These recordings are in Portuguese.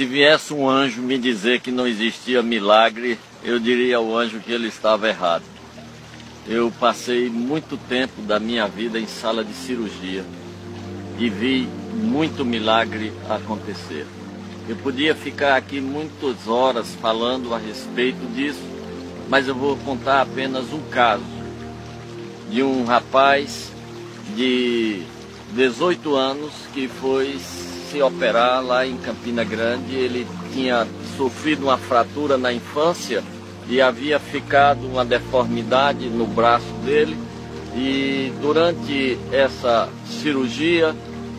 Se viesse um anjo me dizer que não existia milagre, eu diria ao anjo que ele estava errado. Eu passei muito tempo da minha vida em sala de cirurgia e vi muito milagre acontecer. Eu podia ficar aqui muitas horas falando a respeito disso, mas eu vou contar apenas um caso de um rapaz de 18 anos que foi se operar lá em Campina Grande. Ele tinha sofrido uma fratura na infância e havia ficado uma deformidade no braço dele. E durante essa cirurgia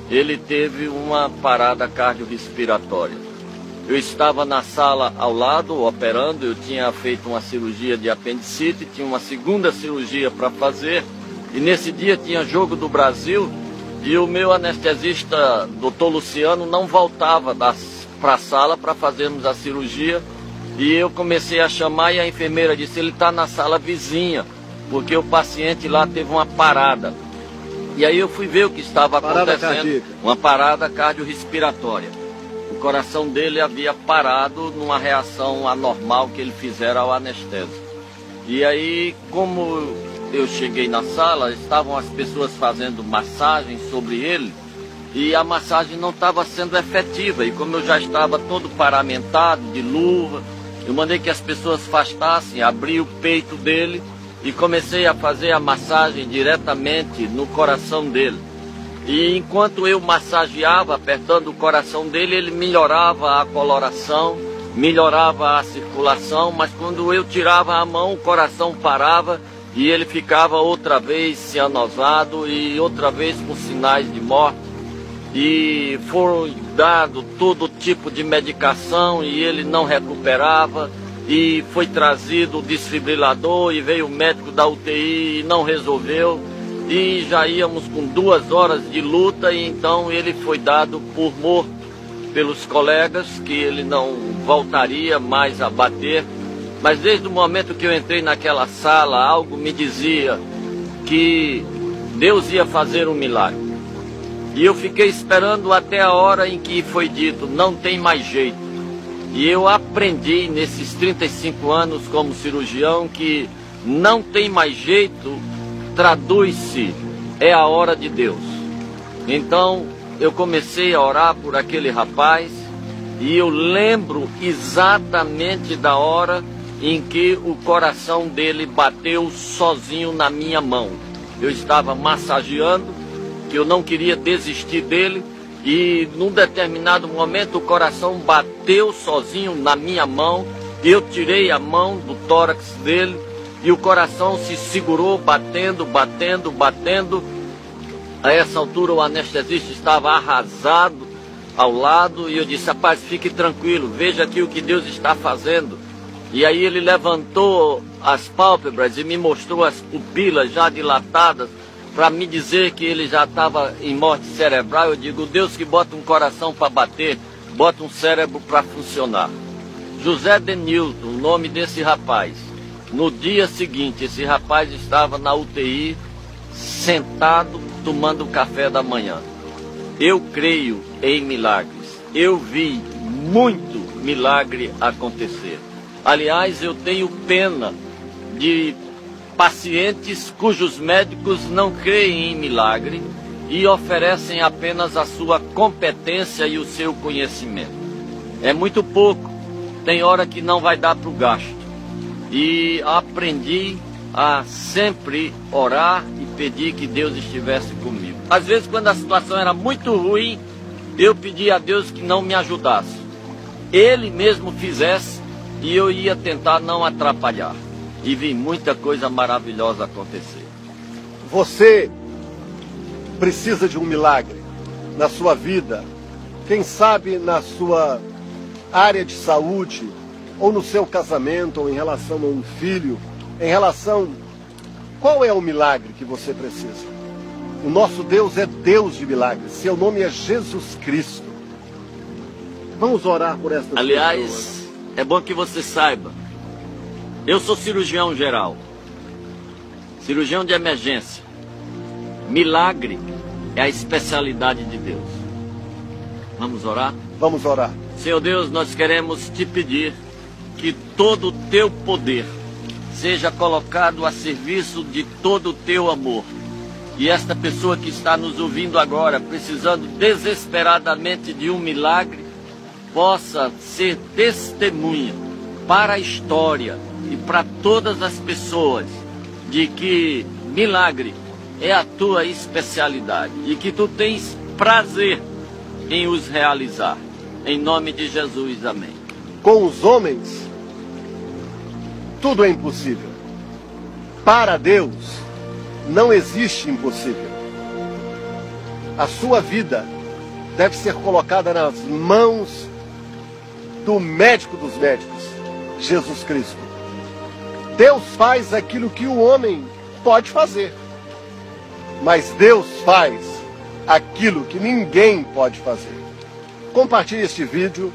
ele teve uma parada cardiorrespiratória. Eu estava na sala ao lado operando, eu tinha feito uma cirurgia de apendicite, tinha uma segunda cirurgia para fazer, e nesse dia tinha jogo do Brasil e o meu anestesista, doutor Luciano, não voltava para a sala para fazermos a cirurgia. E eu comecei a chamar e a enfermeira disse: ele está na sala vizinha, porque o paciente lá teve uma parada. E aí eu fui ver o que estava parada acontecendo. Cardíaca. Uma parada cardiorrespiratória. O coração dele havia parado numa reação anormal que ele fizera ao anestésico. E aí, como eu cheguei na sala, estavam as pessoas fazendo massagem sobre ele e a massagem não estava sendo efetiva. E como eu já estava todo paramentado, de luva, eu mandei que as pessoas afastassem, abri o peito dele e comecei a fazer a massagem diretamente no coração dele. E enquanto eu massageava, apertando o coração dele, ele melhorava a coloração, melhorava a circulação, mas quando eu tirava a mão, o coração parava e ele ficava outra vez cianosado e outra vez com sinais de morte. E foram dado todo tipo de medicação e ele não recuperava. E foi trazido o desfibrilador e veio o médico da UTI e não resolveu. E já íamos com duas horas de luta e então ele foi dado por morto pelos colegas que ele não voltaria mais a bater mas desde o momento que eu entrei naquela sala, algo me dizia que Deus ia fazer um milagre. E eu fiquei esperando até a hora em que foi dito: não tem mais jeito. E eu aprendi nesses 35 anos como cirurgião que não tem mais jeito, traduz-se, é a hora de Deus. Então eu comecei a orar por aquele rapaz e eu lembro exatamente da hora em que o coração dele bateu sozinho na minha mão. Eu estava massageando, que eu não queria desistir dele, e num determinado momento o coração bateu sozinho na minha mão, eu tirei a mão do tórax dele e o coração se segurou batendo, batendo, batendo. A essa altura o anestesista estava arrasado ao lado e eu disse: Rapaz, fique tranquilo, veja aqui o que Deus está fazendo. E aí ele levantou as pálpebras e me mostrou as pupilas já dilatadas para me dizer que ele já estava em morte cerebral. Eu digo, Deus que bota um coração para bater, bota um cérebro para funcionar. José Denilton, o nome desse rapaz. No dia seguinte, esse rapaz estava na UTI, sentado, tomando café da manhã. Eu creio em milagres. Eu vi muito milagre acontecer. Aliás, eu tenho pena de pacientes cujos médicos não creem em milagre e oferecem apenas a sua competência e o seu conhecimento. É muito pouco, tem hora que não vai dar para o gasto. E aprendi a sempre orar e pedir que Deus estivesse comigo. Às vezes, quando a situação era muito ruim, eu pedi a Deus que não me ajudasse. Ele mesmo fizesse e eu ia tentar não atrapalhar. E vi muita coisa maravilhosa acontecer. Você precisa de um milagre na sua vida, quem sabe na sua área de saúde, ou no seu casamento, ou em relação a um filho, em relação. Qual é o milagre que você precisa? O nosso Deus é Deus de milagres. Seu nome é Jesus Cristo. Vamos orar por esta Aliás, pessoas é bom que você saiba. Eu sou cirurgião geral, cirurgião de emergência. Milagre é a especialidade de Deus. Vamos orar? Vamos orar. Senhor Deus, nós queremos te pedir que todo o teu poder seja colocado a serviço de todo o teu amor. E esta pessoa que está nos ouvindo agora, precisando desesperadamente de um milagre, possa ser testemunha para a história e para todas as pessoas de que milagre é a tua especialidade e que tu tens prazer em os realizar. Em nome de Jesus, amém. Com os homens, tudo é impossível. Para Deus, não existe impossível. A sua vida deve ser colocada nas mãos do médico dos médicos, Jesus Cristo. Deus faz aquilo que o homem pode fazer, mas Deus faz aquilo que ninguém pode fazer. Compartilhe este vídeo